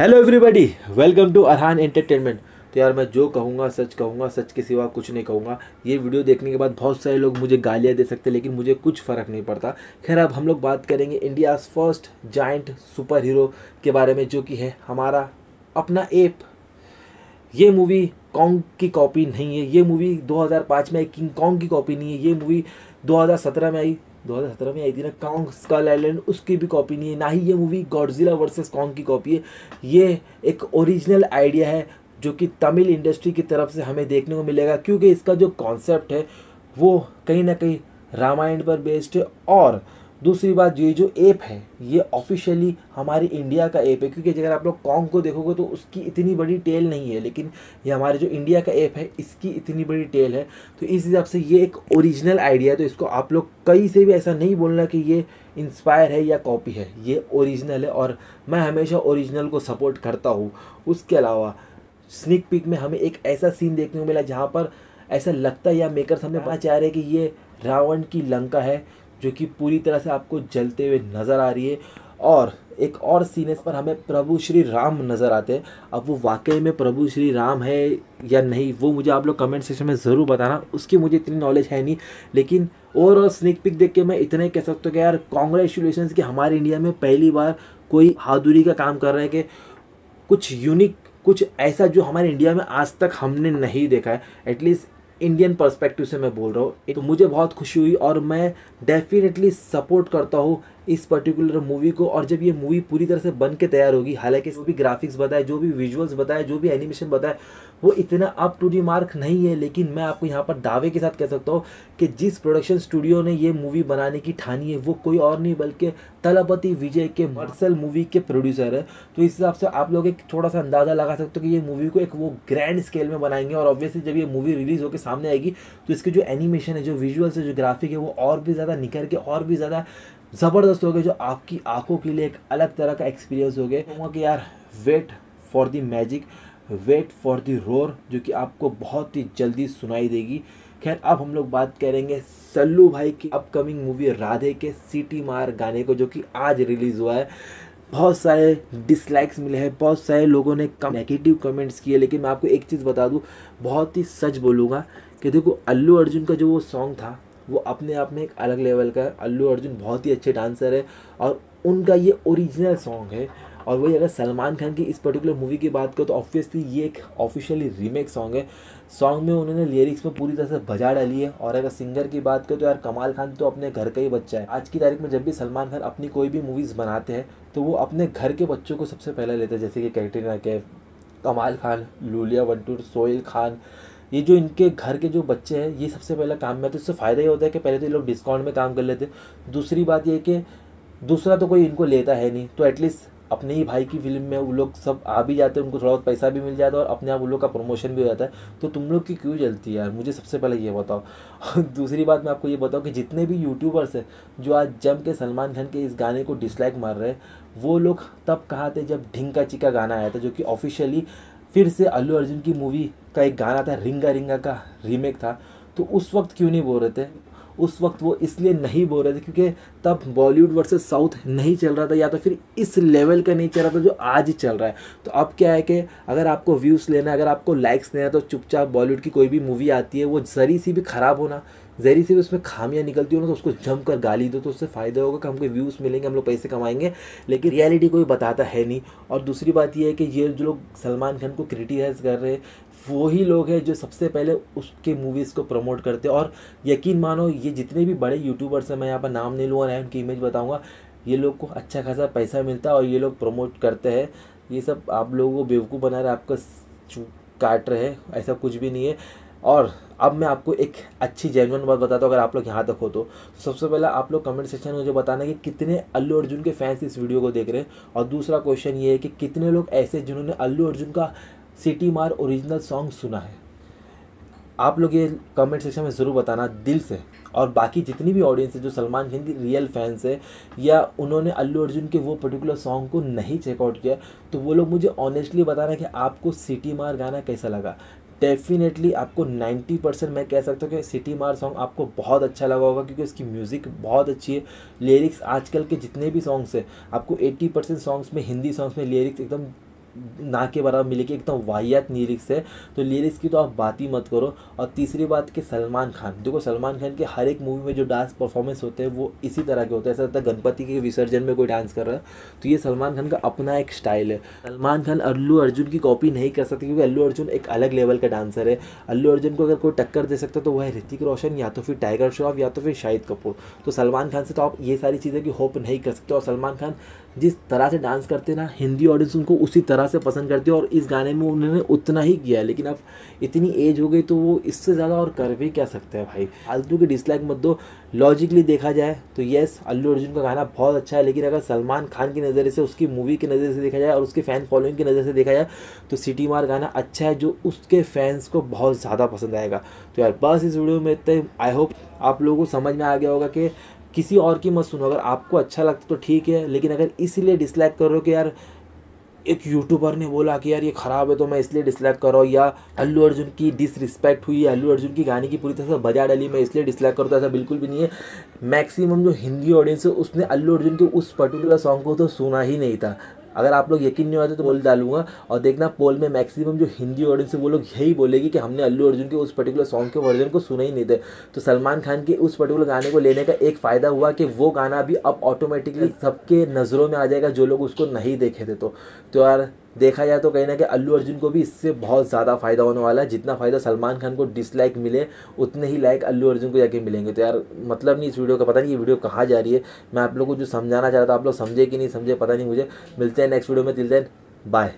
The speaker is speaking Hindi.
Hello everybody welcome to Arhan entertainment तो यार मैं जो कहूँगा, सच कहूँगा, सच के सिवा कुछ नहीं कहूँगा। ये वीडियो देखने के बाद बहुत सारे लोग मुझे गालियाँ दे सकते हैं, लेकिन मुझे कुछ फ़र्क नहीं पड़ता। खैर, अब हम लोग बात करेंगे India's first giant super hero के बारे में, जो कि है हमारा अपना एप ये मूवी कॉन्ग की कॉपी नहीं है। ये मूवी 2005 में आई किंग कॉन्ग की कॉपी नहीं है। ये मूवी 2017 में आई 2017 में आई थी ना कॉन्ग स्कल आइलैंड, उसकी भी कॉपी नहीं है, ना ही ये मूवी गॉडजिला वर्सेस कॉन्ग की कॉपी है। ये एक ओरिजिनल आइडिया है जो कि तमिल इंडस्ट्री की तरफ़ से हमें देखने को मिलेगा, क्योंकि इसका जो कॉन्सेप्ट है, वो कहीं ना कहीं रामायण पर बेस्ड है और दूसरी बात, ये जो ऐप है, ये ऑफिशियली हमारी इंडिया का ऐप है, क्योंकि अगर आप लोग कॉन्ग को देखोगे तो उसकी इतनी बड़ी टेल नहीं है, लेकिन ये हमारे जो इंडिया का ऐप है, इसकी इतनी बड़ी टेल है। तो इस हिसाब से ये एक ओरिजिनल आइडिया है तो इसको आप लोग कहीं से भी ऐसा नहीं बोलना कि ये इंस्पायर है या कॉपी है। ये ओरिजिनल है और मैं हमेशा ओरिजिनल को सपोर्ट करता हूँ। उसके अलावा स्निक पिक में हमें एक ऐसा सीन देखने को मिला जहाँ पर ऐसा लगता है या मेकर्स हमें पता चाह रहे कि ये रावण की लंका है जो कि पूरी तरह से आपको जलते हुए नज़र आ रही है और एक और सीन पर हमें प्रभु श्री राम नज़र आते हैं। अब वो वाकई में प्रभु श्री राम है या नहीं, वो मुझे आप लोग कमेंट सेक्शन में ज़रूर बताना। उसकी मुझे इतनी नॉलेज है नहीं, लेकिन ओवरऑल स्निक पिक देख के मैं इतना ही कह सकता हूँ कि यार कॉन्ग्रेचुलेशन कि हमारे इंडिया में पहली बार कोई हादुरी का काम कर रहा है कि कुछ यूनिक कुछ ऐसा जो हमारे इंडिया में आज तक हमने नहीं देखा है। एटलीस्ट इंडियन परस्पेक्टिव से मैं बोल रहा हूँ। तो मुझे बहुत खुशी हुई और मैं डेफिनेटली सपोर्ट करता हूँ इस पर्टिकुलर मूवी को और जब ये मूवी पूरी तरह से बन के तैयार होगी, हालाँकि जो भी ग्राफिक्स बताए, जो भी विजुअल्स बताए, जो भी एनिमेशन बताए, वो इतना अप टू दी मार्क नहीं है, लेकिन मैं आपको यहाँ पर दावे के साथ कह सकता हूँ कि जिस प्रोडक्शन स्टूडियो ने ये मूवी बनाने की ठानी है, वो कोई और नहीं, बल्कि तलापति विजय के मर्सल मूवी के प्रोड्यूसर है। तो इस हिसाब से आप लोग एक थोड़ा सा अंदाज़ा लगा सकते हो कि ये मूवी को एक वो ग्रैंड स्केल में बनाएँगे और ऑब्वियसली जब ये मूवी रिलीज़ होकर सामने आएगी तो इसकी जो एनिमेशन है, जो विजुअल्स है, जो ग्राफिक है, वो और भी ज़्यादा निखर के और भी ज़्यादा ज़बरदस्त हो गए, जो आपकी आँखों के लिए एक अलग तरह का एक्सपीरियंस हो गया कहूँगा कि यार wait for the magic wait for the roar जो कि आपको बहुत ही जल्दी सुनाई देगी। खैर, अब हम लोग बात करेंगे सल्लू भाई की अपकमिंग मूवी राधे के सीटी मार गाने को, जो कि आज रिलीज़ हुआ है। बहुत सारे डिसलाइक्स मिले हैं, बहुत सारे लोगों ने कम नेगेटिव कमेंट्स किए, लेकिन मैं आपको एक चीज़ बता दूँ, बहुत ही सच बोलूँगा कि देखो, अल्लू अर्जुन का जो वो सॉन्ग था वो अपने आप में एक अलग लेवल का है। अल्लू अर्जुन बहुत ही अच्छे डांसर है और उनका ये ओरिजिनल सॉन्ग है। और वही अगर सलमान खान की इस पर्टिकुलर मूवी की बात करो तो ऑब्वियसली ये एक ऑफिशियली रीमेक सॉन्ग है। सॉन्ग में उन्होंने लिरिक्स में पूरी तरह से बजा डाली है। और अगर सिंगर की बात करो तो यार कमाल खान तो अपने घर का ही बच्चा है। आज की तारीख में जब भी सलमान खान अपनी कोई भी मूवीज़ बनाते हैं तो वो अपने घर के बच्चों को सबसे पहले लेते हैं। जैसे कि कैटरीना कैफ, कमाल खान, लूलिया वंटूर सोहेल खान ये जो इनके घर के जो बच्चे हैं, ये सबसे पहला काम में तो इससे फ़ायदा ये होता है कि पहले तो ये लोग डिस्काउंट में काम कर लेते दूसरी बात ये कि दूसरा तो कोई इनको लेता है नहीं। तो एटलीस्ट अपने ही भाई की फ़िल्म में वो लोग सब आ भी जाते हैं, उनको थोड़ा बहुत पैसा भी मिल जाता है और अपने आप उन लोग का प्रमोशन भी हो जाता है। तो तुम लोग की क्यों जलती है यार? मुझे सबसे पहले ये बताओ। दूसरी बात मैं आपको ये बताऊँ कि जितने भी यूट्यूबर्स हैं, जो आज जम के सलमान खान के इस गाने को डिसलाइक मार रहे हैं, वो लोग तब कहा थे जब ढिंका चिका गाना आया था, जो कि ऑफिशियली फिर से अल्लू अर्जुन की मूवी का एक गाना था, रिंगा रिंगा का रीमेक था। तो उस वक्त क्यों नहीं बोल रहे थे? उस वक्त वो इसलिए नहीं बोल रहे थे क्योंकि तब बॉलीवुड वर्सेस साउथ नहीं चल रहा था, या तो फिर इस लेवल का नहीं चल रहा था जो आज ही चल रहा है। तो अब क्या है कि अगर आपको व्यूज़ लेना है, अगर आपको लाइक्स लेना है तो चुपचाप बॉलीवुड की कोई भी मूवी आती है, वो ज़री सी भी ख़राब होना जहरी से उसमें खामियाँ निकलती हो ना तो उसको जम कर गाली दो तो उससे फ़ायदा होगा कि हमको व्यूज़ मिलेंगे, हम लोग पैसे कमाएँगे। लेकिन रियलिटी कोई बताता है नहीं। और दूसरी बात यह है कि ये जो लोग सलमान खान को क्रिटिसाइज़ कर रहे हैं, वही लोग हैं जो सबसे पहले उसके मूवीज़ को प्रमोट करते हैं। और यकीन मानो, ये जितने भी बड़े यूट्यूबर्स हैं, मैं यहाँ पर नाम नहीं लूँगा ना उनकी इमेज बताऊँगा, ये लोग को अच्छा खासा पैसा मिलता है और ये लोग प्रमोट करते हैं। ये सब आप लोगों को बेवकूफ़ बना रहे आपका काट रहे हैं, ऐसा कुछ भी नहीं है। और अब मैं आपको एक अच्छी जेनुअन बात बताता हूँ, अगर आप लोग यहाँ तक हो तो। सबसे पहले आप लोग कमेंट सेक्शन में मुझे बताना कि कितने अल्लू अर्जुन के फैंस इस वीडियो को देख रहे हैं। और दूसरा क्वेश्चन ये है कि कितने लोग ऐसे जिन्होंने अल्लू अर्जुन का सिटी मार ओरिजिनल सॉन्ग सुना है। आप लोग ये कमेंट सेक्शन में ज़रूर बताना दिल से। और बाकी जितनी भी ऑडियंस है, जो सलमान खान की रियल फैंस है, या उन्होंने अल्लू अर्जुन के वो पर्टिकुलर सॉन्ग को नहीं चेकआउट किया तो वो लोग मुझे ऑनेस्टली बताना कि आपको सिटी मार गाना कैसा लगा। डेफिनेटली आपको 90 परसेंट मैं कह सकता हूँ कि सिटी मार सॉन्ग आपको बहुत अच्छा लगा होगा क्योंकि उसकी म्यूज़िक बहुत अच्छी है। लिरिक्स आजकल के जितने भी सॉन्ग्स हैं, आपको 80 परसेंट सॉन्ग्स में, हिंदी सॉन्ग्स में लिरिक्स एकदम ना के बराबर मिलेगी एकदम वाहियात लिरिक्स है तो लिरिक्स की तो आप बात ही मत करो। और तीसरी बात कि सलमान खान, देखो सलमान खान के हर एक मूवी में जो डांस परफॉर्मेंस होते हैं, वो इसी तरह के होते हैं। ऐसा लगता है गणपति के विसर्जन में कोई डांस कर रहा है। तो ये सलमान खान का अपना एक स्टाइल है। सलमान खान अल्लू अर्जुन की कॉपी नहीं कर सकते, क्योंकि अल्लू अर्जुन एक अलग लेवल का डांसर है। अल्लू अर्जुन को अगर कोई टक्कर दे सकता तो वह है ऋतिक रोशन या तो फिर टाइगर श्रॉफ या तो फिर शाहिद कपूर। तो सलमान खान से तो आप ये सारी चीज़ें की होप नहीं कर सकते। और सलमान खान जिस तरह से डांस करते ना, हिंदी ऑडियंस उनको उसी तरह से पसंद करती है और इस गाने में उन्होंने उतना ही किया लेकिन अब इतनी एज हो गई तो वो इससे ज़्यादा और कर भी क्या सकते हैं भाई? फालतू के डिसलाइक मत दो। लॉजिकली देखा जाए तो येस अल्लू अर्जुन का गाना बहुत अच्छा है, लेकिन अगर सलमान खान की नज़र से, उसकी मूवी की नज़र से देखा जाए और उसके फ़ैन फॉलोइंग की नज़र से देखा जाए तो सिटी मार गाना अच्छा है जो उसके फैंस को बहुत ज़्यादा पसंद आएगा। तो यार, बस इस वीडियो में इतने आई होप आप लोगों को समझ में आ गया होगा कि किसी और की मत सुनो। अगर आपको अच्छा लगता तो ठीक है, लेकिन अगर इसीलिए डिसलाइक कर रहे हो कि यार, एक यूट्यूबर ने बोला कि यार ये ख़राब है तो मैं इसलिए डिसलाइक कर रहा हूँ। या अल्लू अर्जुन की डिसरिस्पेक्ट हुई अल्लू अर्जुन की गाने की पूरी तरह से बजा डाली, मैं इसलिए डिसलाइक करता ऐसा बिल्कुल भी नहीं है। मैक्सिमम जो हिंदी ऑडियंस है, उसने अल्लू अर्जुन के उस पर्टिकुलर सॉन्ग को तो सुना ही नहीं था। अगर आप लोग यकीन नहीं होते तो बोल डालूँगा। और देखना पोल में मैक्सिमम जो हिंदी ऑडियंस है वो लोग यही बोलेगी कि हमने अल्लू अर्जुन के उस पर्टिकुलर सॉन्ग के वर्जन को सुना ही नहीं थे। तो सलमान खान के उस पर्टिकुलर गाने को लेने का एक फ़ायदा हुआ कि वो गाना भी अब ऑटोमेटिकली सबके नज़रों में आ जाएगा जो लोग उसको नहीं देखे थे तो, तो यार देखा जाए तो कहीं ना कहीं अल्लू अर्जुन को भी इससे बहुत ज़्यादा फ़ायदा होने वाला है। जितना फ़ायदा सलमान खान को डिसलाइक मिले, उतने ही लाइक अल्लू अर्जुन को जाके मिलेंगे। तो यार मतलब नहीं इस वीडियो का, पता नहीं ये वीडियो कहाँ जा रही है। मैं आप लोगों को जो समझाना चाह रहा था, आप लोग समझे कि नहीं समझे, पता नहीं मुझे। मिलते हैं नेक्स्ट वीडियो में दिल देन बाय